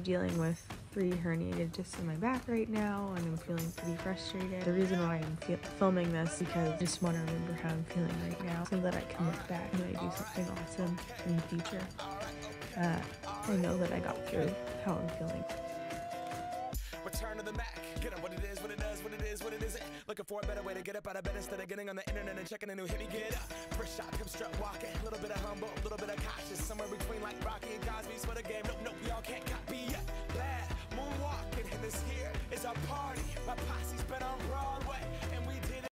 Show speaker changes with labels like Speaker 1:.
Speaker 1: I'm dealing with three herniated discs in my back right now and I'm feeling pretty frustrated. The reason why I'm filming this because I just want to remember how I'm feeling right now so that I can look back and I do something awesome in the future. Uh, I know that I got through how I'm feeling. Return to the Mac, get up what it is, what it does, what it is, what it isn't. Looking for a better way to get up out of bed instead of getting on the internet and checking a new hit me get up. First shot, come strut walk